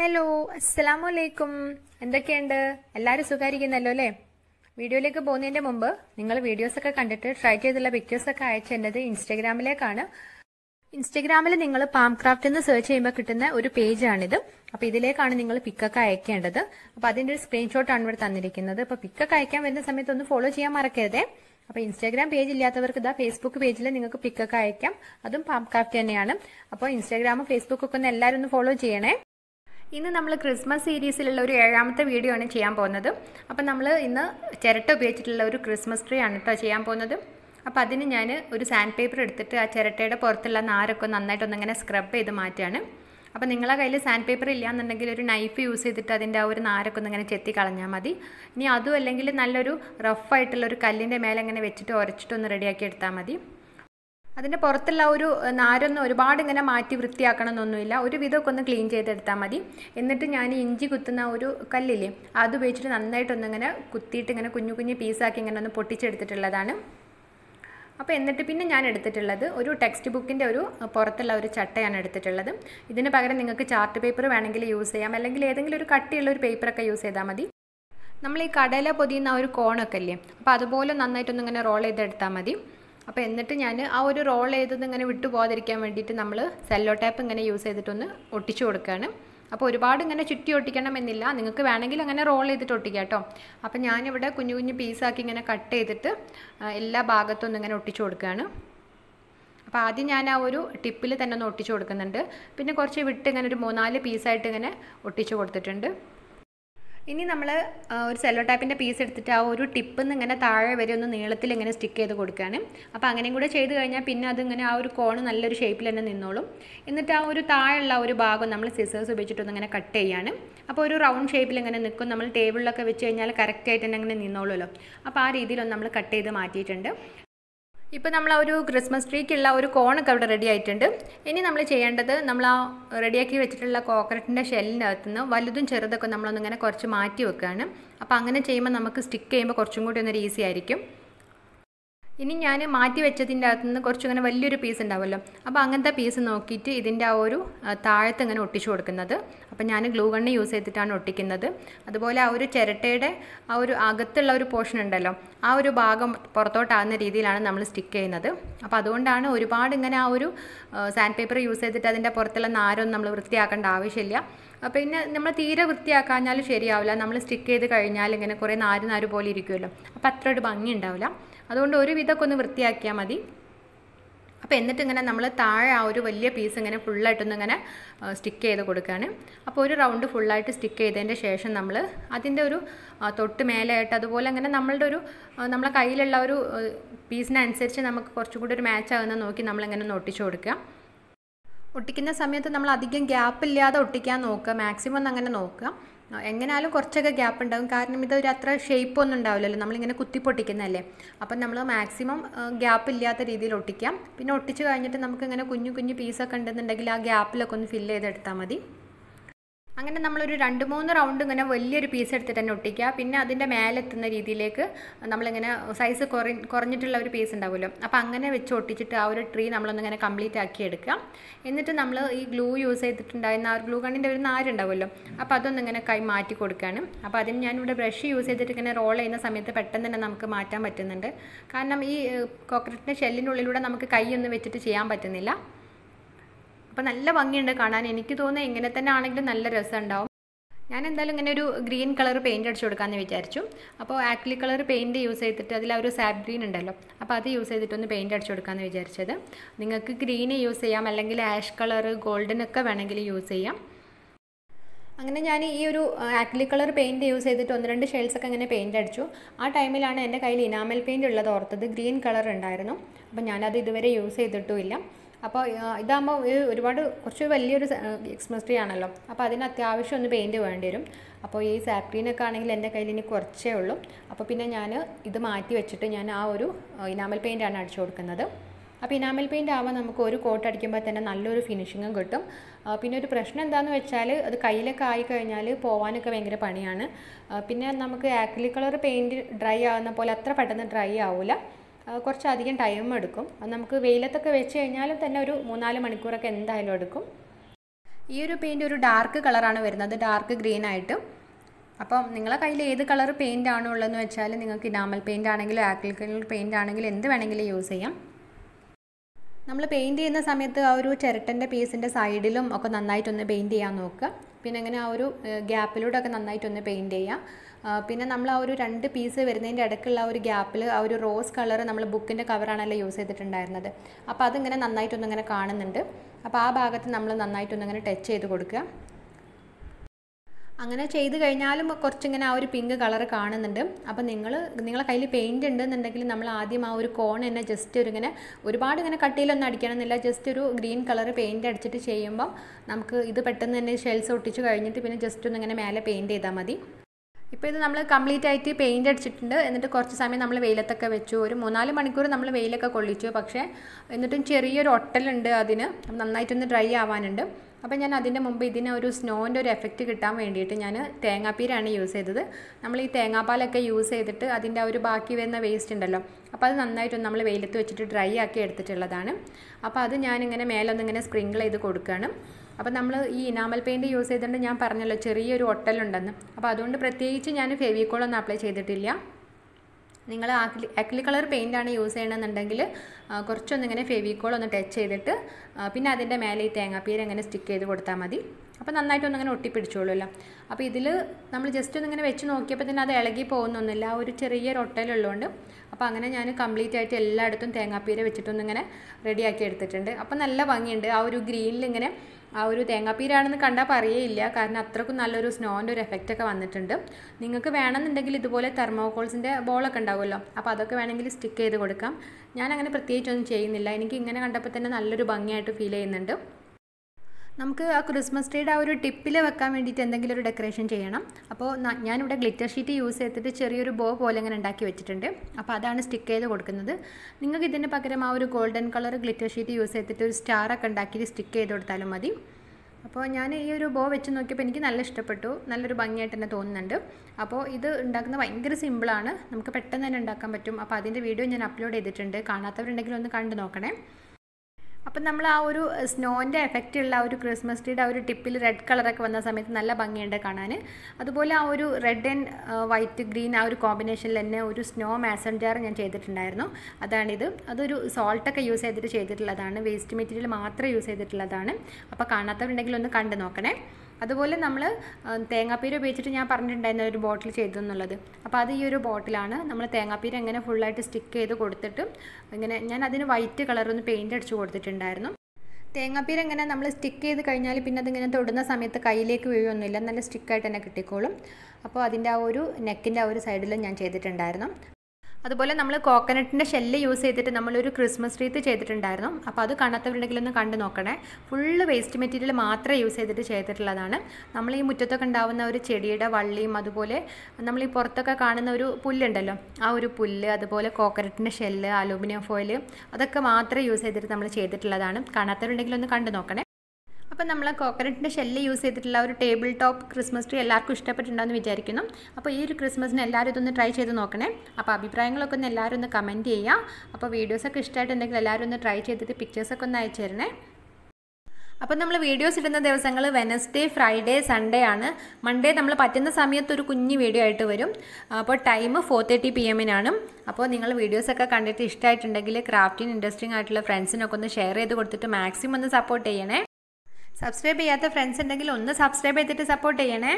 Hello അസ്സലാമു അലൈക്കും എന്തൊക്കെയുണ്ട്? എല്ലാവരും സുഖമായിരിക്കുന്നല്ലോ അല്ലേ? വീഡിയോയിലേക്ക് പോകുന്നതിന്റെ മുമ്പ് നിങ്ങൾ വീഡിയോസൊക്കെ കണ്ടിട്ട് ട്രൈ ചെയ്തുള്ള പിക്ചേഴ്സൊക്കെ അയച്ചേണ്ടത് ഇൻസ്റ്റാഗ്രാമിലേക്കാണ്. ഇൻസ്റ്റഗ്രാമിൽ നിങ്ങൾ പാം ക്രാഫ്റ്റ് എന്ന് സെർച്ച് ചെയ്യുമ്പോൾ കിട്ടുന്ന ഒരു പേജാണിത് അപ്പോൾ ഇതിലേക്കാണ് നിങ്ങൾ പിക്കൊക്കെ അയക്കേണ്ടത്. അപ്പോൾ അതിന്റെ ഒരു സ്ക്രീൻഷോട്ടാണ് ഇവിടെ തന്നിരിക്കുന്നത്. അപ്പോൾ പിക്കൊക്കെ അയക്കാൻ വരുന്ന സമയത്ത് ഒന്ന് ഫോളോ ചെയ്യാൻ മറക്കരുതേ. അപ്പോൾ ഇൻസ്റ്റാഗ്രാം പേജ് ഇല്ലാത്തവർക്ക് ഇതാ ഫേസ്ബുക്ക് പേജിൽ നിങ്ങൾക്ക് പിക്കൊക്കെ അയക്കാം. അതും പാം ക്രാഫ്റ്റ് തന്നെയാണ്. അപ്പോൾ ഇൻസ്റ്റാഗ്രാമും ഫേസ്ബുക്കൊക്കെ ഒന്ന് എല്ലാവരും ഒന്ന് ഫോളോ ചെയ്യണേ. ഇന്ന് നമ്മൾ ക്രിസ്മസ് സീരീസിലുള്ള ഒരു ഏഴാമത്തെ വീഡിയോ ആണ് ചെയ്യാൻ പോകുന്നത്. അപ്പം നമ്മൾ ഇന്ന് ചിരട്ട ഉപയോഗിച്ചിട്ടുള്ള ഒരു ക്രിസ്മസ് ട്രീ ആണ് കേട്ടോ ചെയ്യാൻ പോകുന്നത്. അപ്പോൾ അതിന് ഞാൻ ഒരു സാൻഡ് പേപ്പർ എടുത്തിട്ട് ആ ചിരട്ടയുടെ പുറത്തുള്ള നാരൊക്കെ നന്നായിട്ട് ഒന്നിങ്ങനെ സ്ക്രബ് ചെയ്ത് മാറ്റുകയാണ്. അപ്പോൾ നിങ്ങളെ കയ്യിൽ സാൻഡ് പേപ്പർ ഇല്ലയെന്നുണ്ടെങ്കിൽ ഒരു നൈഫ് യൂസ് ചെയ്തിട്ട് അതിന്റെ ആ ഒരു നാരൊക്കെ ഒന്നിങ്ങനെ ചെത്തി കളഞ്ഞാൽ മതി. ഇനി അതും അല്ലെങ്കിൽ നല്ലൊരു റഫായിട്ടുള്ള ഒരു കല്ലിന്റെ മേലെ ഇങ്ങനെ വെച്ചിട്ട് ഉരച്ചിട്ടൊന്ന് റെഡിയാക്കി എടുത്താൽ മതി. അതിന്റെ പുറത്തുള്ള ഒരു നാരൊന്നും ഒരുപാട് ഇങ്ങനെ മാറ്റി വൃത്തിയാക്കണം എന്നൊന്നുമില്ല ഒരു വിധമൊക്കെ ഒന്ന് ക്ലീൻ ചെയ്തെടുത്താൽ മതി. എന്നിട്ട് ഞാൻ ഇഞ്ചി കുത്തുന്ന ഒരു കല്ലില്ലേ അത് ഉപയോഗിച്ചിട്ട് നന്നായിട്ടൊന്ന് ഇങ്ങനെ കുത്തിയിട്ട് ഇങ്ങനെ കുഞ്ഞു കുഞ്ഞു പീസാക്കി ഇങ്ങനെ ഒന്ന് പൊട്ടിച്ചെടുത്തിട്ടുള്ളതാണ്. അപ്പോൾ എന്നിട്ട് പിന്നെ ഞാൻ എടുത്തിട്ടുള്ളത് ഒരു ടെക്സ്റ്റ് ബുക്കിന്റെ ഒരു പുറത്തുള്ള ഒരു ചട്ടയാണ് എടുത്തിട്ടുള്ളത്. ഇതിന് പകരം നിങ്ങൾക്ക് ചാർട്ട് പേപ്പർ വേണമെങ്കിൽ യൂസ് ചെയ്യാം. അല്ലെങ്കിൽ ഏതെങ്കിലും ഒരു കട്ടിയുള്ള ഒരു പേപ്പറൊക്കെ യൂസ് ചെയ്താൽ മതി. നമ്മൾ ഈ കടല പൊതിയുന്ന ഒരു കോണൊക്കെ ഇല്ലേ അപ്പോൾ അതുപോലെ നന്നായിട്ടൊന്നിങ്ങനെ റോൾ ചെയ്തെടുത്താൽ മതി. അപ്പോൾ എന്നിട്ട് ഞാൻ ആ ഒരു റോൾ ചെയ്തത് ഇങ്ങനെ വിട്ടു പോകാതിരിക്കാൻ വേണ്ടിയിട്ട് നമ്മൾ സെല്ലോ ടാപ്പ് ഇങ്ങനെ യൂസ് ചെയ്തിട്ടൊന്ന് ഒട്ടിച്ചു കൊടുക്കുകയാണ് അപ്പോൾ ഒരുപാട് ഇങ്ങനെ ചുറ്റി ഒട്ടിക്കണം എന്നില്ല. നിങ്ങൾക്ക് വേണമെങ്കിൽ അങ്ങനെ റോൾ ചെയ്തിട്ട് ഒട്ടിക്കാം കേട്ടോ. അപ്പോൾ ഞാനിവിടെ കുഞ്ഞു കുഞ്ഞു പീസാക്കി ഇങ്ങനെ കട്ട് ചെയ്തിട്ട് എല്ലാ ഭാഗത്തും ഇങ്ങനെ ഒട്ടിച്ചു കൊടുക്കുകയാണ് അപ്പോൾ ആദ്യം ഞാൻ ആ ഒരു ടിപ്പിൽ തന്നെ ഒന്ന് ഒട്ടിച്ചു കൊടുക്കുന്നുണ്ട്. പിന്നെ കുറച്ച് വിട്ട് ഇങ്ങനെ ഒരു മൂന്നാൽ പീസായിട്ട് ഇങ്ങനെ ഒട്ടിച്ചു കൊടുത്തിട്ടുണ്ട്. ഇനി നമ്മൾ ഒരു സെല്ലോ ടാപ്പിന്റെ പീസ് എടുത്തിട്ട് ആ ഒരു ടിപ്പിൽ നിന്ന് ഇങ്ങനെ താഴെ വരെ ഒന്ന് നീളത്തിൽ ഇങ്ങനെ സ്റ്റിക്ക് ചെയ്ത് കൊടുക്കുകയാണ് അപ്പോൾ അങ്ങനെയും കൂടെ ചെയ്ത് കഴിഞ്ഞാൽ പിന്നെ അതിങ്ങനെ ആ ഒരു കോണ് നല്ലൊരു ഷേപ്പിൽ തന്നെ നിന്നോളും. എന്നിട്ട് ആ ഒരു താഴെയുള്ള ഒരു ഭാഗം നമ്മൾ സിസേഴ്സ് ഉപയോഗിച്ചിട്ടൊന്ന് ഇങ്ങനെ കട്ട് ചെയ്യാണ്. അപ്പോൾ ഒരു റൗണ്ട് ഷേപ്പിൽ ഇങ്ങനെ നിൽക്കും നമ്മൾ ടേബിളിലൊക്കെ വെച്ച് കഴിഞ്ഞാൽ കറക്റ്റായിട്ട് തന്നെ അങ്ങനെ നിന്നോളുമല്ലോ. അപ്പോൾ ആ രീതിയിലൊന്ന് നമ്മൾ കട്ട് ചെയ്ത് മാറ്റിയിട്ടുണ്ട്. ഇപ്പോൾ നമ്മൾ ആ ഒരു ക്രിസ്മസ് ട്രീക്കുള്ള ഒരു കോണൊക്കെ അവിടെ റെഡി ആയിട്ടുണ്ട്. ഇനി നമ്മൾ ചെയ്യേണ്ടത് നമ്മൾ ആ റെഡിയാക്കി വെച്ചിട്ടുള്ള കോക്കനട്ടിന്റെ ഷെല്ലിനകത്ത് അകത്തുനിന്ന് വലുതും ചെറുതൊക്കെ നമ്മളൊന്നിങ്ങനെ കുറച്ച് മാറ്റി വെക്കുകയാണ് അപ്പോൾ അങ്ങനെ ചെയ്യുമ്പോൾ നമുക്ക് സ്റ്റിക്ക് ചെയ്യുമ്പോൾ കുറച്ചും കൂടി ഒന്നൊരു ഈസി ആയിരിക്കും. ഇനി ഞാൻ മാറ്റി വെച്ചതിന്റെ അകത്തുനിന്ന് കുറച്ചിങ്ങനെ വലിയൊരു പീസ് ഉണ്ടാവുമല്ലോ. അപ്പോൾ അങ്ങനത്തെ പീസ് നോക്കിയിട്ട് ഇതിന്റെ ആ ഒരു താഴത്ത് ഇങ്ങനെ ഒട്ടിച്ചു കൊടുക്കുന്നത്. അപ്പോൾ ഞാൻ ഗ്ലൂ ഗണ്ണ് യൂസ് ചെയ്തിട്ടാണ് ഒട്ടിക്കുന്നത്. അതുപോലെ ആ ഒരു ചിരട്ടയുടെ ആ ഒരു അകത്തുള്ള ഒരു പോർഷൻ ഉണ്ടല്ലോ ആ ഒരു ഭാഗം പുറത്തോട്ടാകുന്ന രീതിയിലാണ് നമ്മൾ സ്റ്റിക്ക് ചെയ്യുന്നത്. അപ്പോൾ അതുകൊണ്ടാണ് ഒരുപാട് ഇങ്ങനെ ആ ഒരു സാൻഡ് പേപ്പർ യൂസ് ചെയ്തിട്ട് അതിന്റെ പുറത്തുള്ള നാരൊന്നും നമ്മൾ വൃത്തിയാക്കേണ്ട ആവശ്യമില്ല. അപ്പോൾ പിന്നെ നമ്മൾ തീരെ വൃത്തിയാക്കാഞ്ഞാലും ശരിയാവില്ല. നമ്മൾ സ്റ്റിക്ക് ചെയ്ത് കഴിഞ്ഞാൽ ഇങ്ങനെ കുറേ നാര് നാര് പോലെ ഇരിക്കുമല്ലോ. അപ്പോൾ അത്ര ഒരു ഭംഗി ഉണ്ടാവില്ല. അതുകൊണ്ട് ഒരു വിധമൊക്കെ ഒന്ന് വൃത്തിയാക്കിയാൽ മതി. അപ്പോൾ എന്നിട്ട് ഇങ്ങനെ നമ്മൾ താഴെ ആ ഒരു വലിയ പീസ് ഇങ്ങനെ ഫുള്ളായിട്ടൊന്ന് ഇങ്ങനെ സ്റ്റിക്ക് ചെയ്ത് കൊടുക്കുകയാണ് അപ്പോൾ ഒരു റൗണ്ട് ഫുള്ളായിട്ട് സ്റ്റിക്ക് ചെയ്തതിന്റെ ശേഷം നമ്മൾ അതിന്റെ ഒരു തൊട്ട് മേലെയായിട്ട് അതുപോലെ അങ്ങനെ നമ്മളുടെ ഒരു നമ്മളെ കയ്യിലുള്ള ഒരു പീസിനനുസരിച്ച് നമുക്ക് കുറച്ചും കൂടി ഒരു മാച്ച് ആകുന്ന നോക്കി നമ്മളിങ്ങനെ ഒട്ടിച്ചു കൊടുക്കുക. ഒട്ടിക്കുന്ന സമയത്ത് നമ്മൾ അധികം ഗ്യാപ്പ് ഇല്ലാതെ ഒട്ടിക്കാൻ നോക്കുക. മാക്സിമം അങ്ങനെ നോക്കുക. എങ്ങനെയാലും കുറച്ചൊക്കെ ഗ്യാപ്പ് ഉണ്ടാകും കാരണം ഇതൊരു അത്ര ഷേപ്പ് ഒന്നും ഉണ്ടാവില്ലല്ലോ. നമ്മളിങ്ങനെ കുത്തി പൊട്ടിക്കുന്നതല്ലേ. അപ്പം നമ്മൾ മാക്സിമം ഗ്യാപ്പ് ഇല്ലാത്ത രീതിയിൽ ഒട്ടിക്കാം. പിന്നെ ഒട്ടിച്ച് കഴിഞ്ഞിട്ട് നമുക്കിങ്ങനെ കുഞ്ഞു കുഞ്ഞു പീസൊക്കെ ഉണ്ടെന്നുണ്ടെങ്കിൽ ആ ഗ്യാപ്പിലൊക്കെ ഒന്ന് ഫില്ല് ചെയ്തെടുത്താൽ മതി. അങ്ങനെ നമ്മളൊരു രണ്ട് മൂന്ന് റൗണ്ട് ഇങ്ങനെ വലിയൊരു പീസ് എടുത്തിട്ട് തന്നെ ഒട്ടിക്കുക. പിന്നെ അതിന്റെ മേലെത്തുന്ന രീതിയിലേക്ക് നമ്മളിങ്ങനെ സൈസ് കുറ കുറഞ്ഞിട്ടുള്ള ഒരു പീസ് ഉണ്ടാവുമല്ലോ. അപ്പോൾ അങ്ങനെ വെച്ച് ഒട്ടിച്ചിട്ട് ആ ഒരു ട്രീ നമ്മളൊന്നിങ്ങനെ കംപ്ലീറ്റ് ആക്കി എടുക്കുക. എന്നിട്ട് നമ്മൾ ഈ ഗ്ലൂ യൂസ് ചെയ്തിട്ടുണ്ടായിരുന്ന ആ ഒരു ഗ്ലൂ കണ്ണിന്റെ ഒരു നാരുണ്ടാവുമല്ലോ അപ്പോൾ അതൊന്നിങ്ങനെ കൈ മാറ്റി കൊടുക്കുകയാണ്. അപ്പോൾ അതിന് ഞാനിവിടെ ബ്രഷ് യൂസ് ചെയ്തിട്ട് ഇങ്ങനെ റോൾ ചെയ്യുന്ന സമയത്ത് പെട്ടെന്ന് തന്നെ നമുക്ക് മാറ്റാൻ പറ്റുന്നുണ്ട്. കാരണം ഈ കോക്രറ്റിന്റെ ഷെല്ലിന്റെ ഉള്ളിലൂടെ നമുക്ക് കൈ ഒന്നും വെച്ചിട്ട് ചെയ്യാൻ പറ്റുന്നില്ല. അപ്പോൾ നല്ല ഭംഗിയുണ്ട് കാണാൻ. എനിക്ക് തോന്നുന്നത് ഇങ്ങനെ തന്നെ ആണെങ്കിലും നല്ല രസമുണ്ടാവും. ഞാൻ എന്തായാലും ഇങ്ങനെ ഒരു ഗ്രീൻ കളർ പെയിന്റ് അടിച്ചു കൊടുക്കാമെന്ന് വിചാരിച്ചു. അപ്പോൾ ആക്ലി കളർ പെയിന്റ് യൂസ് ചെയ്തിട്ട് അതിൽ ഒരു സാബ് ഗ്രീൻ ഉണ്ടല്ലോ അപ്പോൾ അത് യൂസ് ചെയ്തിട്ടൊന്ന് പെയിന്റ് അടിച്ചു കൊടുക്കാമെന്ന് വിചാരിച്ചത്. നിങ്ങൾക്ക് ഗ്രീൻ യൂസ് ചെയ്യാം അല്ലെങ്കിൽ ആഷ് കളർ ഗോൾഡൻ ഒക്കെ വേണമെങ്കിൽ യൂസ് ചെയ്യാം. അങ്ങനെ ഞാൻ ഈ ഒരു ആക്ലി കളർ പെയിന്റ് യൂസ് ചെയ്തിട്ട് ഒന്ന് രണ്ട് ഷെയ്ഡ്സ് ഒക്കെ ഇങ്ങനെ പെയിന്റ് അടിച്ചു. ആ ടൈമിലാണ് എന്റെ കയ്യിൽ ഇനാമൽ പെയിന്റ് ഉള്ളത് ഓർത്തത്. ഗ്രീൻ കളർ ഉണ്ടായിരുന്നു. അപ്പോൾ ഞാനത് ഇതുവരെ യൂസ് ചെയ്തിട്ടുമില്ല അപ്പോൾ ഇതാകുമ്പോൾ ഇത് ഒരുപാട് കുറച്ച് വലിയൊരു എക്സ്മസ് ട്രീ ആണല്ലോ. അപ്പോൾ അതിന് അത്യാവശ്യം ഒന്ന് പെയിന്റ് വേണ്ടി വരും. അപ്പോൾ ഈ സാപ്രീനൊക്കെ ആണെങ്കിൽ എന്റെ കയ്യിൽ ഇനി കുറച്ചേ ഉള്ളൂ. അപ്പോൾ പിന്നെ ഞാൻ ഇത് മാറ്റി വെച്ചിട്ട് ഞാൻ ആ ഒരു ഇനാമൽ പെയിന്റാണ് അടിച്ചു കൊടുക്കുന്നത്. അപ്പോൾ ഇനാമൽ പെയിന്റ് ആവാൻ നമുക്ക് ഒരു കോട്ട് അടിക്കുമ്പോൾ തന്നെ നല്ലൊരു ഫിനിഷിങ്ങും കിട്ടും. പിന്നെ ഒരു പ്രശ്നം എന്താണെന്ന് വെച്ചാൽ അത് കയ്യിലൊക്കെ ആയി കഴിഞ്ഞാൽ പോകാനൊക്കെ ഭയങ്കര പണിയാണ്. പിന്നെ നമുക്ക് ആക്രിലിക് കളർ പെയിന്റ് ഡ്രൈ ആകുന്ന പോലെ അത്ര പെട്ടെന്ന് ഡ്രൈ ആവില്ല കുറച്ചധികം ടൈം എടുക്കും. അത് നമുക്ക് വെയിലത്തൊക്കെ വെച്ച് കഴിഞ്ഞാലും തന്നെ ഒരു മൂന്നാൽ മണിക്കൂറൊക്കെ എന്തായാലും എടുക്കും. ഈ ഒരു പെയിന്റ് ഒരു ഡാർക്ക് കളറാണ് വരുന്നത്. ഡാർക്ക് ഗ്രീൻ ആയിട്ട്. അപ്പം നിങ്ങളെ കയ്യിൽ ഏത് കളർ പെയിന്റ് ആണോ ഉള്ളതെന്ന് വെച്ചാൽ നിങ്ങൾക്ക് ഇനാമൽ പെയിന്റ് ആണെങ്കിലും ആക്രിലിക് പെയിന്റ് ആണെങ്കിലും എന്ത് വേണമെങ്കിലും യൂസ് ചെയ്യാം. നമ്മൾ പെയിന്റ് ചെയ്യുന്ന സമയത്ത് ആ ഒരു ചിരട്ടന്റെ പീസിന്റെ സൈഡിലും ഒക്കെ നന്നായിട്ടൊന്ന് പെയിന്റ് ചെയ്യാൻ നോക്കുക. പിന്നെ അങ്ങനെ ആ ഒരു ഗ്യാപ്പിലൂടെ ഒക്കെ നന്നായിട്ടൊന്ന് പെയിന്റ് ചെയ്യാം. പിന്നെ നമ്മൾ ആ ഒരു രണ്ട് പീസ് വരുന്നതിന്റെ ഇടയ്ക്കുള്ള ആ ഒരു ഗ്യാപ്പിൽ ആ ഒരു റോസ് കളർ നമ്മൾ ബുക്കിന്റെ കവറാണല്ലോ യൂസ് ചെയ്തിട്ടുണ്ടായിരുന്നത്. അപ്പോൾ അതിങ്ങനെ നന്നായിട്ടൊന്നിങ്ങനെ കാണുന്നുണ്ട്. അപ്പോൾ ആ ഭാഗത്ത് നമ്മൾ നന്നായിട്ടൊന്നിങ്ങനെ ടച്ച് ചെയ്ത് കൊടുക്കുക. അങ്ങനെ ചെയ്ത് കഴിഞ്ഞാലും കുറച്ചിങ്ങനെ ആ ഒരു പിങ്ക് കളർ കാണുന്നുണ്ട്. അപ്പോൾ നിങ്ങൾ നിങ്ങളെ കയ്യിൽ പെയിന്റ് ഉണ്ടെന്നുണ്ടെങ്കിൽ നമ്മൾ ആദ്യം ആ ഒരു കോൺ തന്നെ ജസ്റ്റ് ഒരു ഇങ്ങനെ ഒരുപാട് ഇങ്ങനെ കട്ടിയിലൊന്നും അടിക്കണമെന്നില്ല. ജസ്റ്റ് ഒരു ഗ്രീൻ കളർ പെയിന്റ് അടിച്ചിട്ട് ചെയ്യുമ്പോൾ നമുക്ക് ഇത് പെട്ടെന്ന് തന്നെ ഷെൽസ് ഒട്ടിച്ച് കഴിഞ്ഞിട്ട് പിന്നെ ജസ്റ്റ് ഒന്ന് ഇങ്ങനെ മേലെ പെയിന്റ് ചെയ്താൽ മതി. ഇപ്പോൾ ഇത് നമ്മൾ കംപ്ലീറ്റ് ആയിട്ട് പെയിന്റ് അടിച്ചിട്ടുണ്ട്. എന്നിട്ട് കുറച്ച് സമയം നമ്മൾ വെയിലത്തൊക്കെ വെച്ചു. ഒരു മൂന്നാൽ മണിക്കൂർ നമ്മൾ വെയിലൊക്കെ കൊള്ളിച്ചു. പക്ഷേ എന്നിട്ടും ചെറിയൊരു ഒട്ടലുണ്ട് അതിന്. നന്നായിട്ടൊന്ന് ഡ്രൈ ആവാനുണ്ട്. അപ്പോൾ ഞാൻ അതിന്റെ മുമ്പ് ഇതിന് ഒരു സ്നോന്റെ ഒരു എഫക്റ്റ് കിട്ടാൻ വേണ്ടിയിട്ട് ഞാൻ തേങ്ങാപ്പീരാണ് യൂസ് ചെയ്തത്. നമ്മൾ ഈ തേങ്ങാപ്പാലൊക്കെ യൂസ് ചെയ്തിട്ട് അതിന്റെ ഒരു ബാക്കി വരുന്ന വേസ്റ്റ് ഉണ്ടല്ലോ. അപ്പോൾ അത് നന്നായിട്ടൊന്ന് നമ്മൾ വെയിലത്ത് വെച്ചിട്ട് ഡ്രൈ ആക്കി എടുത്തിട്ടുള്ളതാണ്. അപ്പോൾ അത് ഞാനിങ്ങനെ മേലൊന്നിങ്ങനെ സ്പ്രിങ്കിൾ ചെയ്ത് കൊടുക്കുകയാണ് അപ്പോൾ നമ്മൾ ഈ ഇനാമൽ പെയിന്റ് യൂസ് ചെയ്തുകൊണ്ട് ഞാൻ പറഞ്ഞല്ലോ ചെറിയൊരു ഒട്ടലുണ്ടെന്ന്. അപ്പോൾ അതുകൊണ്ട് പ്രത്യേകിച്ച് ഞാൻ ഫെവിക്കോളൊന്നും അപ്ലൈ ചെയ്തിട്ടില്ല. നിങ്ങൾ ആക്ലി അക്ലി കളർ ആണ് യൂസ് ചെയ്യണമെന്നുണ്ടെങ്കിൽ കുറച്ചൊന്നിങ്ങനെ ഫെവിക്കോൾ ഒന്ന് ടച്ച് ചെയ്തിട്ട് പിന്നെ അതിന്റെ മേലെ ഈ തേങ്ങാപ്പീര് അങ്ങനെ സ്റ്റിക്ക് ചെയ്ത് കൊടുത്താൽ മതി. അപ്പോൾ നന്നായിട്ടൊന്നിങ്ങനെ ഒട്ടിപ്പിടിച്ചോളൂല്ലോ അപ്പോൾ ഇതിൽ നമ്മൾ ജസ്റ്റ് ഒന്നിങ്ങനെ വെച്ച് നോക്കിയപ്പോൾ തന്നെ അത് ഇളകി പോകുന്നൊന്നുമില്ല. ആ ഒരു ചെറിയൊരു ഒട്ടലുള്ളതുകൊണ്ട് അപ്പോൾ അങ്ങനെ ഞാൻ കംപ്ലീറ്റ് ആയിട്ട് എല്ലായിടത്തും തേങ്ങാപ്പീര വെച്ചിട്ടൊന്നിങ്ങനെ റെഡിയാക്കി എടുത്തിട്ടുണ്ട്. അപ്പോൾ നല്ല ഭംഗിയുണ്ട്. ആ ഒരു ഗ്രീനിൽ ഇങ്ങനെ ആ ഒരു തേങ്ങാപ്പീരാണെന്ന് കണ്ടാൽ പറയേയില്ല. കാരണം അത്രക്കും നല്ലൊരു സ്നോന്റെ ഒരു എഫക്റ്റ് ഒക്കെ വന്നിട്ടുണ്ട്. നിങ്ങൾക്ക് വേണമെന്നുണ്ടെങ്കിൽ ഇതുപോലെ തെർമോകോൾസിന്റെ ബോളൊക്കെ ഉണ്ടാവുമല്ലോ. അപ്പോൾ അതൊക്കെ വേണമെങ്കിൽ സ്റ്റിക്ക് ചെയ്ത് കൊടുക്കാം. ഞാൻ അങ്ങനെ പ്രത്യേകിച്ചൊന്നും ചെയ്യുന്നില്ല. എനിക്ക് ഇങ്ങനെ കണ്ടപ്പോൾ തന്നെ നല്ലൊരു ഭംഗിയായിട്ട് ഫീൽ ചെയ്യുന്നുണ്ട്. നമുക്ക് ആ ക്രിസ്മസ് ട്രീയുടെ ആ ഒരു ടിപ്പിൽ വെക്കാൻ വേണ്ടിയിട്ട് എന്തെങ്കിലും ഒരു ഡെക്കറേഷൻ ചെയ്യണം. അപ്പോൾ ഞാനിവിടെ ഗ്ലിറ്റർ ഷീറ്റ് യൂസ് ചെയ്തിട്ട് ചെറിയൊരു ബോ പോലെ ഇങ്ങനെ ഉണ്ടാക്കി വെച്ചിട്ടുണ്ട്. അപ്പോൾ അതാണ് സ്റ്റിക്ക് ചെയ്ത് കൊടുക്കുന്നത്. നിങ്ങൾക്ക് ഇതിന് പകരം ആ ഒരു golden colour glitter sheet use ചെയ്തിട്ട് ഒരു സ്റ്റാറൊക്കെ ഉണ്ടാക്കിയിട്ട് സ്റ്റിക്ക് ചെയ്ത് കൊടുത്താലും മതി. അപ്പോൾ ഞാൻ ഈ ഒരു ബോ വെച്ച് നോക്കിയപ്പോൾ എനിക്ക് നല്ല ഇഷ്ടപ്പെട്ടു. നല്ലൊരു ഭംഗിയായിട്ട് തന്നെ തോന്നുന്നുണ്ട്. അപ്പോൾ ഇത് ഉണ്ടാക്കുന്നത് ഭയങ്കര സിമ്പിളാണ് നമുക്ക് പെട്ടെന്ന് തന്നെ ഉണ്ടാക്കാൻ പറ്റും. അപ്പോൾ അതിന്റെ വീഡിയോ ഞാൻ അപ്ലോഡ് ചെയ്തിട്ടുണ്ട്. കാണാത്തവരുണ്ടെങ്കിൽ ഒന്ന് കണ്ടു നോക്കണേ. അപ്പം നമ്മൾ ആ ഒരു സ്നോന്റെ എഫക്റ്റ് ഉള്ള ആ ഒരു ക്രിസ്മസ് ട്രീയുടെ ആ ഒരു ടിപ്പിൽ റെഡ് കളറൊക്കെ വന്ന സമയത്ത് നല്ല ഭംഗിയുണ്ട് കാണാൻ. അതുപോലെ ആ ഒരു റെഡ് ആൻഡ് വൈറ്റ് ഗ്രീൻ ആ ഒരു കോമ്പിനേഷനിൽ തന്നെ ഒരു സ്നോ മാസഞ്ചർ ഞാൻ ചെയ്തിട്ടുണ്ടായിരുന്നു. അതാണിത്. അതൊരു സോൾട്ടൊക്കെ യൂസ് ചെയ്തിട്ട് ചെയ്തിട്ടുള്ളതാണ്. വേസ്റ്റ് മെറ്റീരിയൽ മാത്രം യൂസ് ചെയ്തിട്ടുള്ളതാണ്. അപ്പോൾ കാണാത്തവരുണ്ടെങ്കിൽ ഒന്ന് കണ്ടു നോക്കണേ. അതുപോലെ നമ്മൾ തേങ്ങാപ്പീര ഉപയോഗിച്ചിട്ട് ഞാൻ പറഞ്ഞിട്ടുണ്ടായിരുന്ന ഒരു ബോട്ടിൽ ചെയ്തു എന്നുള്ളത് അപ്പോൾ അത് ഈ ഒരു ബോട്ടിലാണ് നമ്മൾ തേങ്ങാപ്പീര എങ്ങനെ ഫുള്ളായിട്ട് സ്റ്റിക്ക് ചെയ്ത് കൊടുത്തിട്ട് ഇങ്ങനെ ഞാൻ അതിന് വൈറ്റ് കളർ ഒന്ന് പെയിന്റ് അടിച്ച് കൊടുത്തിട്ടുണ്ടായിരുന്നു. തേങ്ങാപ്പീര ഇങ്ങനെ നമ്മൾ സ്റ്റിക്ക് ചെയ്ത് കഴിഞ്ഞാൽ പിന്നെ അതിങ്ങനെ തൊടുന്ന സമയത്ത് കയ്യിലേക്ക് വീഴുമൊന്നുമില്ല നല്ല സ്റ്റിക്കായിട്ട് തന്നെ കിട്ടിക്കോളും. അപ്പോൾ അതിന്റെ ആ ഒരു നെക്കിന്റെ ആ ഒരു സൈഡിലും ഞാൻ ചെയ്തിട്ടുണ്ടായിരുന്നു. അതുപോലെ നമ്മൾ കോക്കനട്ടിന്റെ ഷെല്ല് യൂസ് ചെയ്തിട്ട് നമ്മളൊരു ക്രിസ്മസ് ട്രീത്ത് ചെയ്തിട്ടുണ്ടായിരുന്നു. അപ്പോൾ അത് കാണാത്തവരുണ്ടെങ്കിൽ ഒന്ന് കണ്ടു നോക്കണേ. ഫുള്ള് വേസ്റ്റ് മെറ്റീരിയൽ മാത്രം യൂസ് ചെയ്തിട്ട് ചെയ്തിട്ടുള്ളതാണ്. നമ്മൾ ഈ മുറ്റത്തൊക്കെ ഉണ്ടാവുന്ന ഒരു ചെടിയുടെ വള്ളിയും അതുപോലെ നമ്മൾ ഈ പുറത്തൊക്കെ കാണുന്ന ഒരു പുല്ലുണ്ടല്ലോ ആ ഒരു പുല്ല് അതുപോലെ കോക്കനട്ടിന്റെ ഷെല്ല് അലൂമിനിയം ഫോയിൽ അതൊക്കെ മാത്രം യൂസ് ചെയ്തിട്ട് നമ്മൾ ചെയ്തിട്ടുള്ളതാണ്. കാണാത്തവരുണ്ടെങ്കിൽ ഒന്ന് കണ്ടു നോക്കണേ. അപ്പോൾ നമ്മൾ കോക്കനട്ടിന്റെ ഷെല്ല് യൂസ് ചെയ്തിട്ടുള്ള ഒരു ടേബിൾ ടോപ്പ് ക്രിസ്മസ് ട്രീ എല്ലാവർക്കും ഇഷ്ടപ്പെട്ടിട്ടുണ്ടെന്ന് വിചാരിക്കുന്നു. അപ്പോൾ ഈ ഒരു ക്രിസ്മസിന് എല്ലാവരും ഇതൊന്ന് ട്രൈ ചെയ്ത് നോക്കണേ. അപ്പോൾ അഭിപ്രായങ്ങളൊക്കെ ഒന്ന് എല്ലാവരും ഒന്ന് കമന്റ് ചെയ്യാം അപ്പോൾ വീഡിയോസൊക്കെ ഇഷ്ടമായിട്ടുണ്ടെങ്കിൽ എല്ലാവരും ഒന്ന് ട്രൈ ചെയ്തിട്ട് പിക്ചേഴ്സൊക്കെ ഒന്ന് അയച്ചു തരണേ. അപ്പോൾ നമ്മൾ വീഡിയോസ് ഇടുന്ന ദിവസങ്ങൾ വെനസ്ഡേ ഫ്രൈഡേ സൺഡേ ആണ്. മൺഡേ നമ്മൾ പറ്റുന്ന സമയത്ത് ഒരു കുഞ്ഞ് വീഡിയോ ആയിട്ട് വരും. അപ്പോൾ ടൈം ഫോർ തേർട്ടി പി എമ്മിനാണ് അപ്പോൾ നിങ്ങൾ വീഡിയോസൊക്കെ കണ്ടിട്ട് ഇഷ്ടമായിട്ടുണ്ടെങ്കിൽ ക്രാഫ്റ്റിംഗ് ഇൻട്രസ്റ്റിംഗ് ആയിട്ടുള്ള ഫ്രണ്ട്സിനൊക്കെ ഒന്ന് ഷെയർ ചെയ്ത് കൊടുത്തിട്ട് മാക്സിമം ഒന്ന് സപ്പോർട്ട് ചെയ്യണേ. സബ്സ്ക്രൈബ് ചെയ്യാത്ത ഫ്രണ്ട്സ് ഉണ്ടെങ്കിൽ ഒന്ന് സബ്സ്ക്രൈബ് ചെയ്തിട്ട് സപ്പോർട്ട് ചെയ്യണേ.